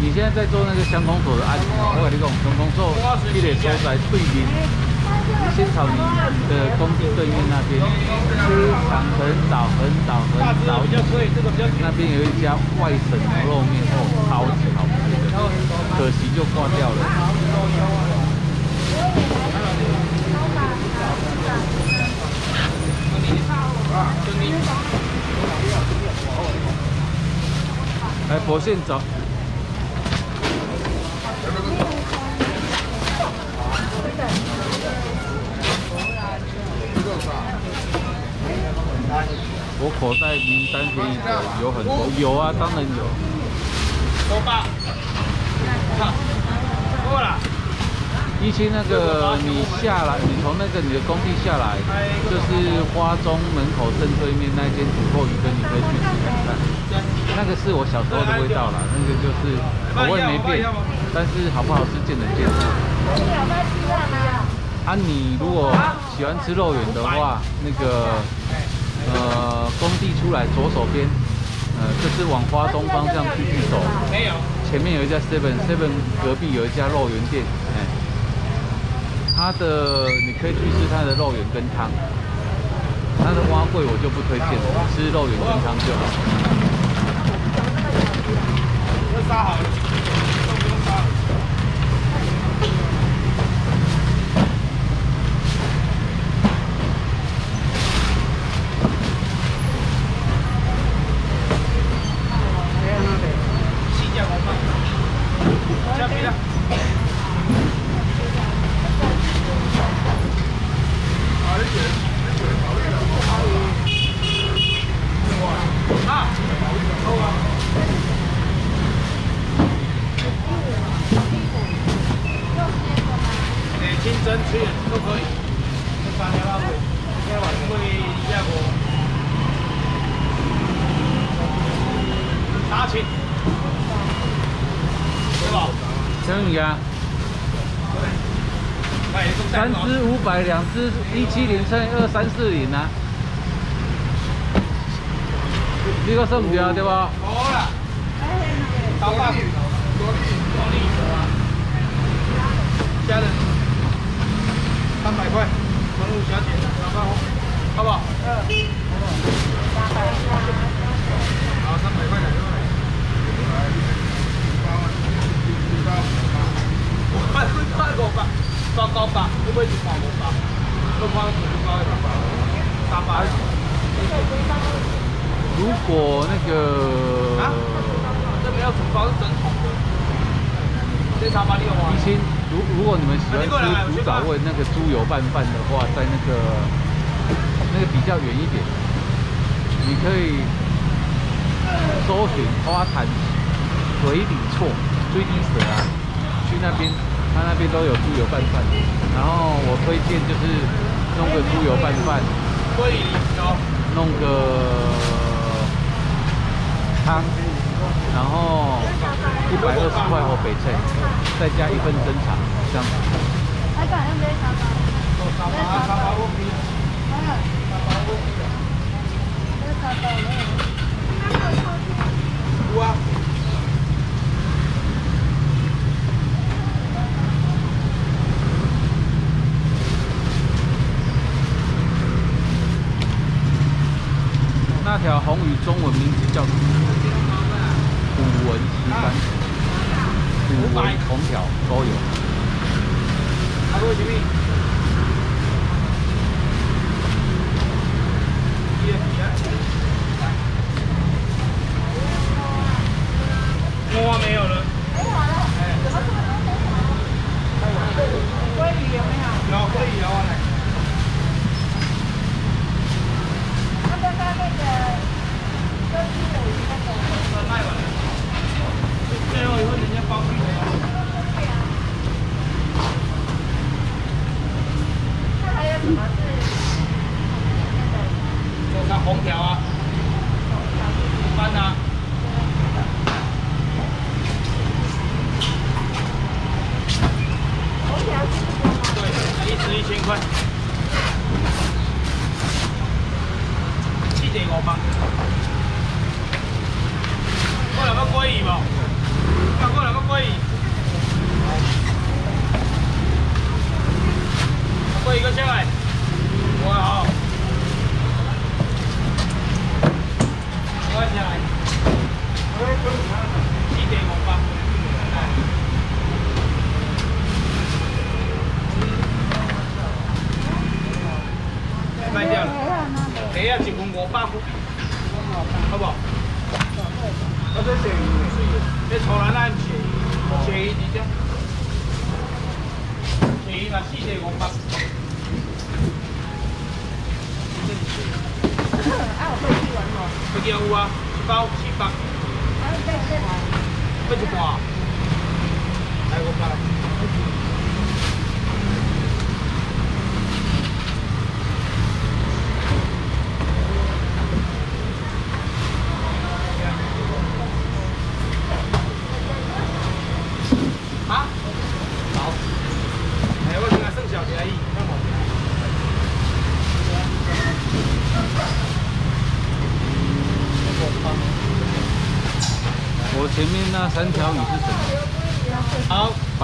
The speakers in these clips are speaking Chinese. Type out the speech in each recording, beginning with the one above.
你现在在做那个相公所的案子，我跟你讲，相公所一个所在对面，仙草泥的工地对面那边，非常很早很早很早以前，那边有一家外省牛肉面，哦，超级好吃，可惜就挂掉了。来，博线走。我口袋名单可以的有很多，有啊，当然有。多吧？过了。一期那个你下来，你从那个你的工地下来，就是花中门口正对面那间土豆鱼羹，你可以去吃看看。那个是我小时候的味道了，那个就是口味没变，但是好不好吃见仁见智。啊，你如果喜欢吃肉圆的话，那个呃工地出来左手边，呃就是往花东方向继续走，没有，前面有一家 Seven Seven，隔壁有一家肉圆店，哎，它的你可以去吃它的肉圆跟汤，它的蛙桂我就不推荐了，吃肉圆跟汤就好。杀好。三只五百，两只一七零乘以二三四零啊！这个算唔对啊，对吧？好啦，好吧，家人，三百块，乘务小姐，好不好？嗯，好三百好，三百块两个。如果那个啊，这边要土包是真桶的。这三八六啊。一千，如如果你们喜欢吃古早味那个猪油拌饭的话，在那个那个比较远一点，你可以搜寻花坛水里错追鸡蛇啊，去那边。他那边都有猪油拌饭，然后我推荐就是弄个猪油拌饭，弄个汤，然后一百二十块或北菜，再加一份蒸肠，这样子发我给。沙发我给。没沙发没。有啊。那条红鱼中文名字叫古文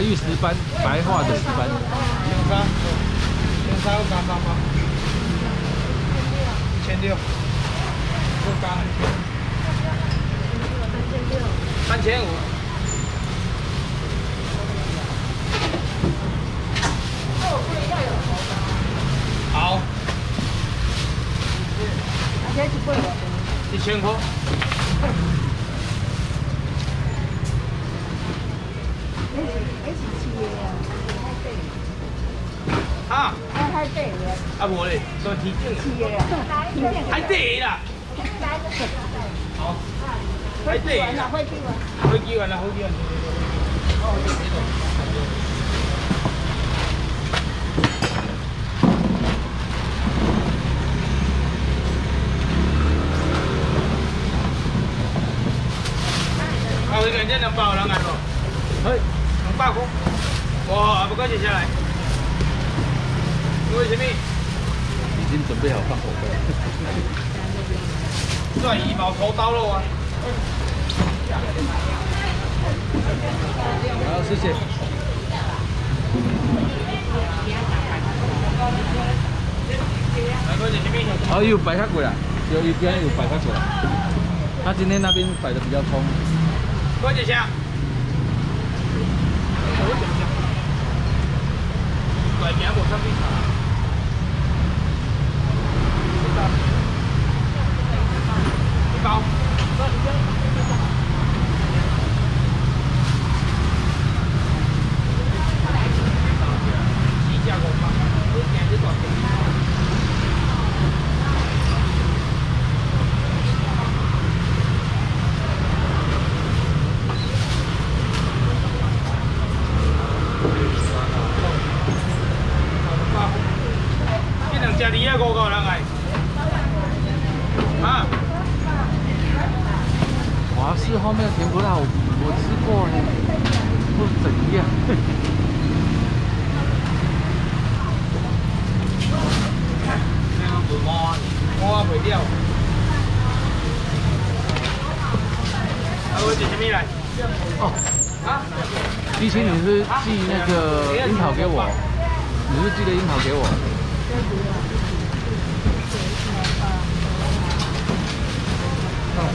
白玉石斑，白化的石斑。两三，两三三吗，一千六，不加，三千五。好，一千块。啊，啊，太低，太低了，啊无咧，都提醒七个啊，还低啦。好，还低完了，啦。飞机完。飞机完啦，飞机完。啊，我两只两百有人来无？嘿，两百块。哇，不过接下来，各位前辈？已经准备好放火锅了。转移毛头刀了啊！好，谢谢。来个是什么？哦，有摆较贵啊，有一边有摆较贵。他今天那边摆的比较空。多几箱？对面无啥物茶。一包。四只五百，你今日多少？这两只梨啊，五个人来。啊，华氏后面的甜不辣，我我吃过呢，不怎样。我袂了。啊，我是什么来？哦，啊？一清你是寄那个樱桃给我，你是寄的樱桃给我。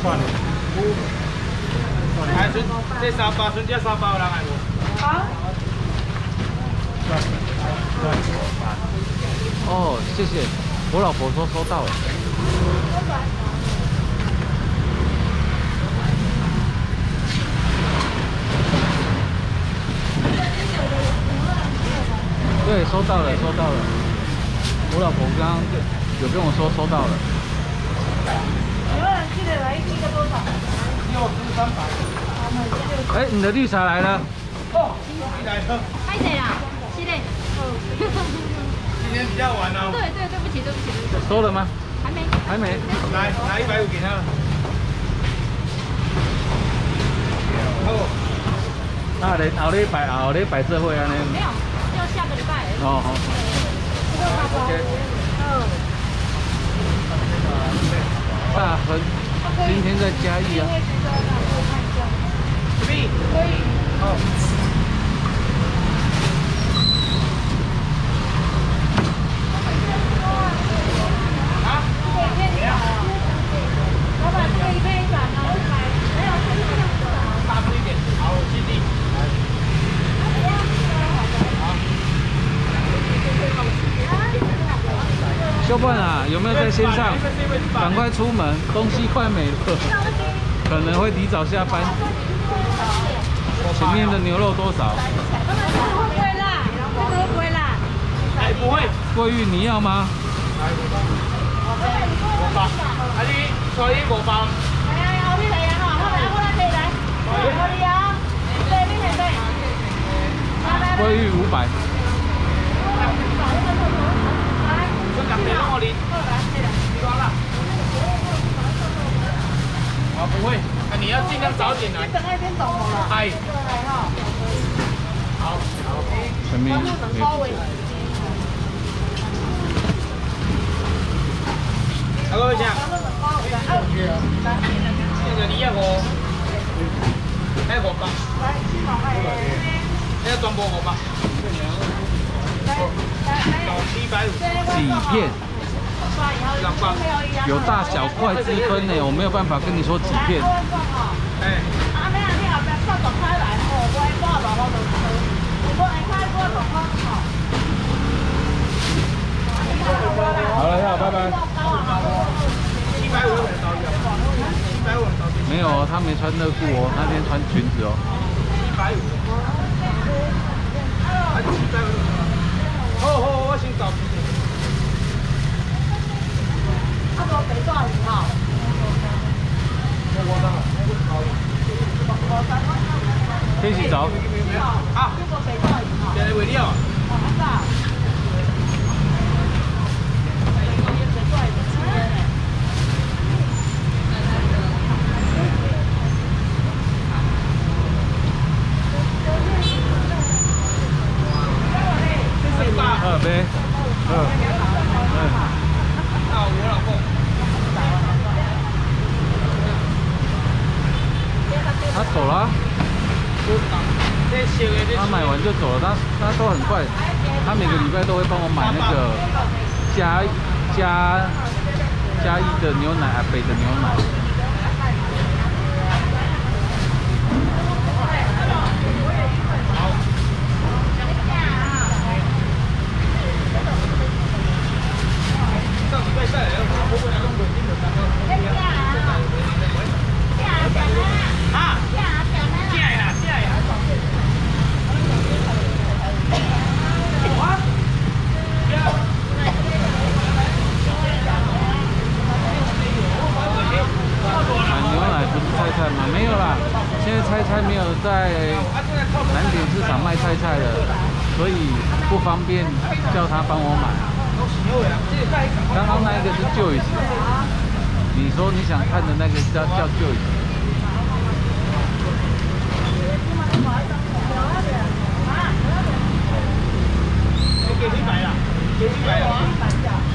算了。哎，孙，这三包，孙这三包有人来无？好。哦，谢谢，我老婆说收到了。对，收到了，收到了。我老婆刚刚有跟我说收到了。请问记得来一个多少？六十三百。哎，你的绿茶来了。哦，你来了。拍谁啦？系列。今天比较晚哦。对对，对不起对不起对不起，收了吗？还没。还没。来，拿一百五给他。好。那咧后礼拜后礼拜这会安尼。没有，要下个礼拜。哦好。大亨，今天在嘉义啊。可以。好。啊？老板，这一杯一百吗？多半啊，有没有在线上？赶快出门，东西快没了，可能会提早下班。前面的牛肉多少？不会辣，这个不会辣。哎，不会。桂玉你要吗？五包，啊你所以五包。哎呀，后面来呀哈，后面我来这来，我的呀，对面的对。桂玉五百。我不会，啊你要尽量早点来。等那边走了。哎。好。好。前面。阿哥，请。这个你要我，还五包。这个全部五包。七百五。几片？有大小块之分呢，我没有办法跟你说几片。哎。阿妹啊，你后边放开来，哦，我爱挂落我就我爱开挂落我好。好了，好，拜拜。七百五七百五没有，他没穿热裤哦，那天穿裙子哦。七百五。还七百五。好好，我先找。啊，个肥皂鱼哈。天洗澡。啊。这个肥皂鱼哈。别来喂料。二杯，二，嗯，那我老公，他走了，他他他都很快，他每个礼拜都会帮我买那个加加加一的牛奶啊，北的牛奶。不是菜菜吗？没有啦，现在菜菜没有在南点市场卖菜菜了，所以不方便叫他帮我买。刚刚那一个是旧椅子，你说你想看的那个叫叫旧椅子。给你买了，给你买了。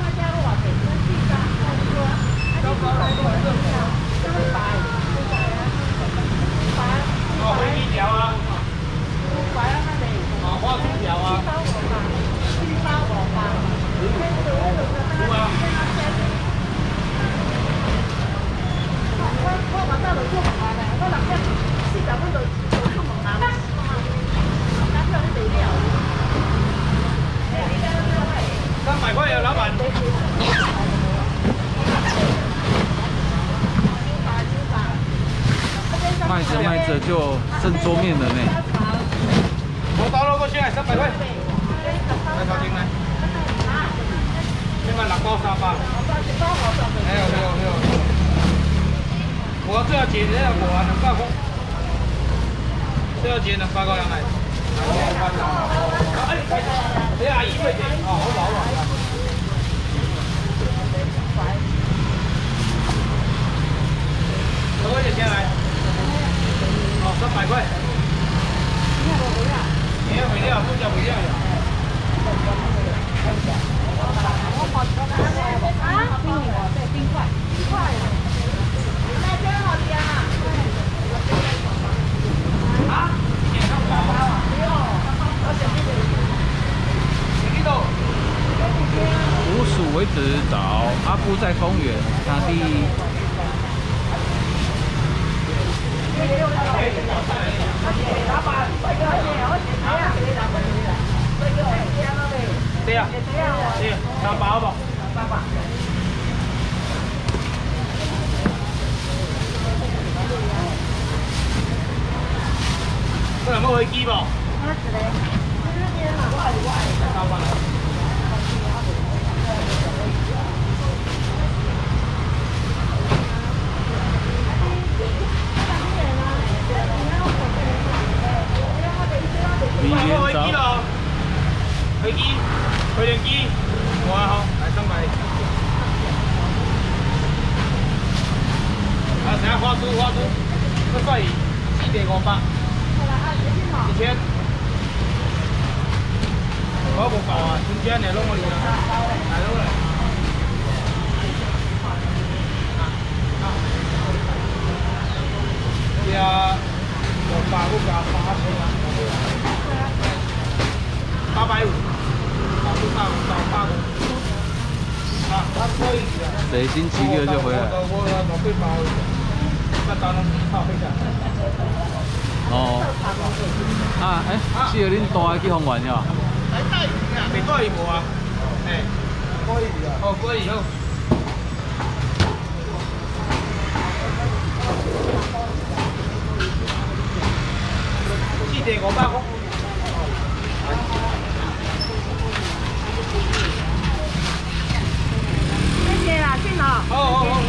就剩桌面了呢。我刀落过去，三百块。来头进来。先买没有没有没有。我这要剪，这要果啊，两百块。这要剪两百块两来。哎，这阿姨会剪，哦，好老了。多少钱来？三百块。你要回料？你要回料，不叫回料啊冰女冰块冰块不不止找阿布在公园他的一对啊，对，三包不？三包。有冇飞机不？明天早飞机咯？飞机，飞电机，我好，来三百。啊，现在花猪花猪，这算四点五百，一千。我不包啊，春节呢，拢我哋啦，来拢来。呀，我八五加八千啊，八百五，八五八五到八五。啊，他可以的。谁星期六就回来？哦。啊，哎，是恁大去红园呀？未多伊无啊？哎，可以啊。哦，可以好。四点五百块。谢谢啦，进了。好好好。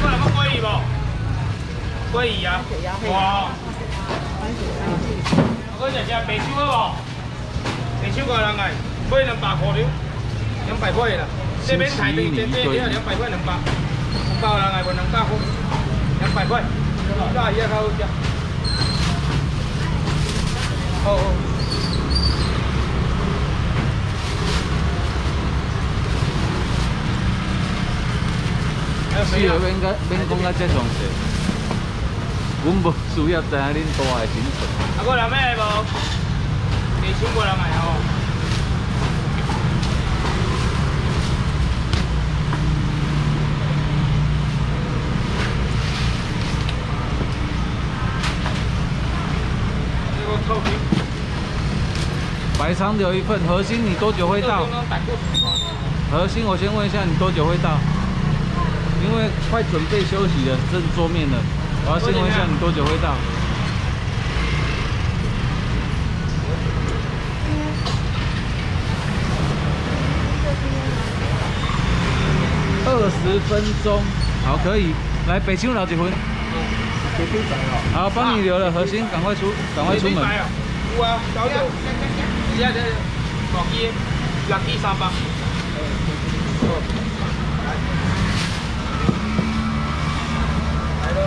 过来要鲑鱼无？鲑鱼啊？哇！我讲只白手好无？白手个人爱买两百块了，两百块啦。这边台的这这这两百块两百，两百人爱买两百块，两百块。大鱼啊，较好食。好好。是谁啊啊，？免甲免讲甲这详细，阮无需要知影恁大的行程。啊，过人买无？地手过人买吼。这个臭皮。白长柳一份，核心你多久会到？核心我先问一下你多久会到？因为快准备休息了，正桌面了，我要先问一下你多久会到？二十分钟，好，可以。来，北京老几分？好，帮你留了核心，赶快出，赶快出门。有啊，九條。而家這落機，落機三百。來咯。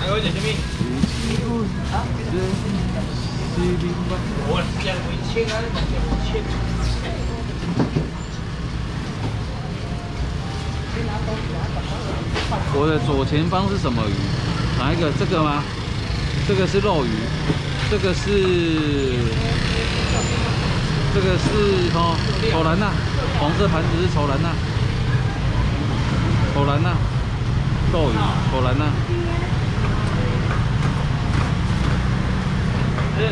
還有一隻什麼？我只會清啊，你只會清。我的左前方是什么鱼？哪一个？这个吗？这个是肉鱼，这个是这个是哦，丑兰呐，黄色盘子是丑兰呐，丑兰呐，肉鱼，丑兰呐。来，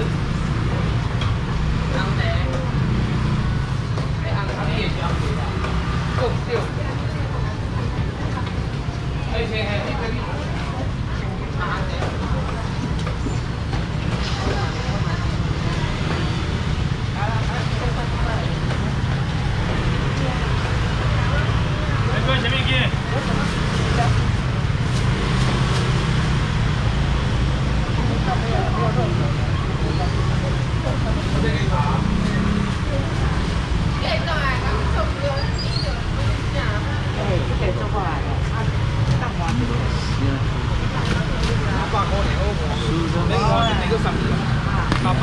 做什么去？八块两个，两块那个三个，八百。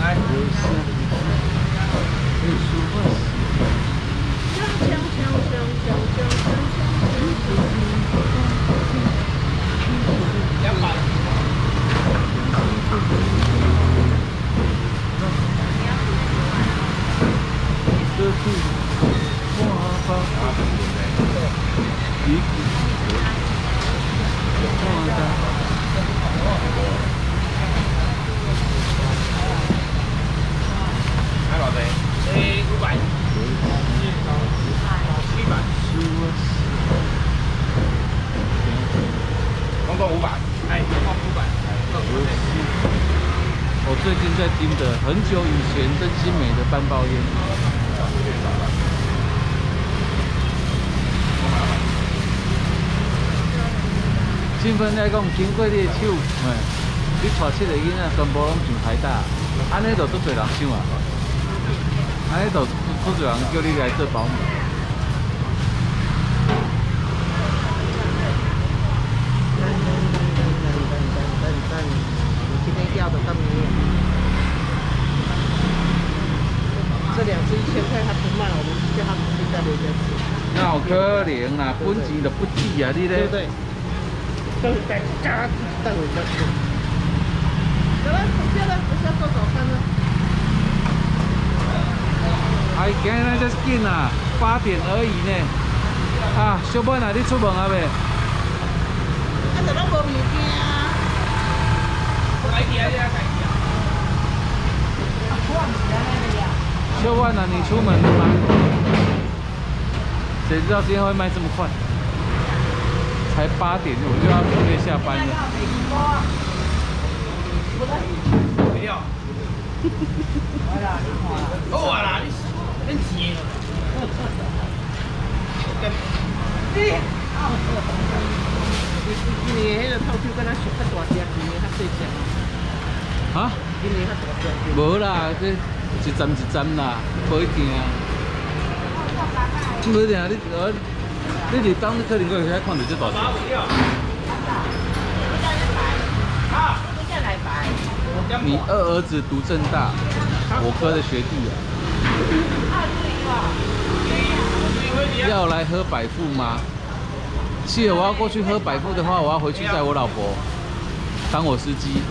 来。还偌济？诶，五百。七百。总共五百。哎，总共五百。我最近在听的，很久以前真心美的半包烟。兴奋来讲，经过你的手，嘿，你带七个囡仔全部拢上台大，安尼就足侪人想啊，安尼就足侪人叫你来做保姆。今天要的到明年。这两只一千块他不卖，我们叫他自己再留着吃。那有可怜啊，本钱都不止啊，你嘞对不。对？都是在家带回家吃。走了，回家了，回家做早餐了。哎，今日咱这紧啊，八点而已呢。啊，小妹啊，你出门啊未？啊，就拢无物件啊。来点啊，来点。小万啊，你出门了吗？谁知道今天会卖这么快？才八点，我就要准备下班了。没有。好啊啦，你恁钱。今年迄个套票跟他学较大只，今年较细只。啊？今年较大只。无啦，这一站一站啦，无一定啊。无一定啊，你呃你入当你可能个遐看到这大只。你二儿子读正大，我哥的学弟啊。要来喝百富吗？是，我要过去喝百富的话，我要回去载我老婆，当我司机。